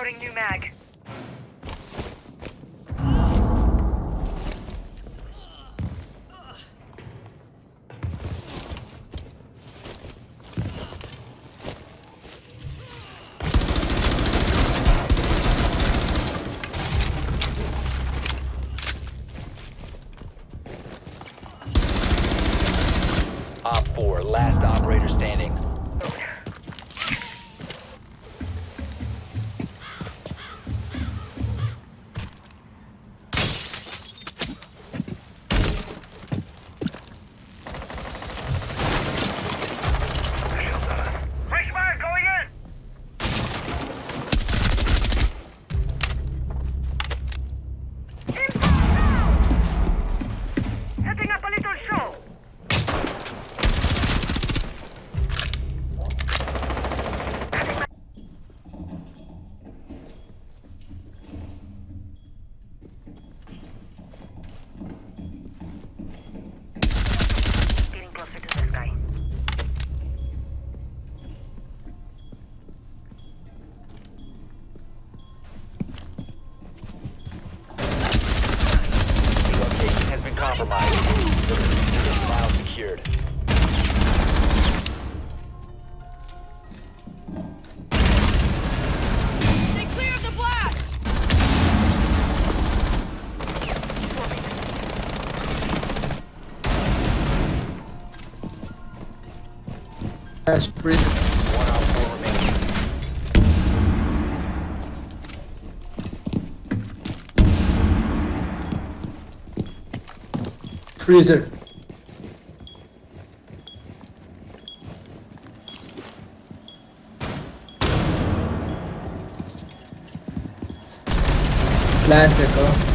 Loading new mag. Op four, last operator standing. That's free. One op four remaining. Freezer. Atlantic, oh.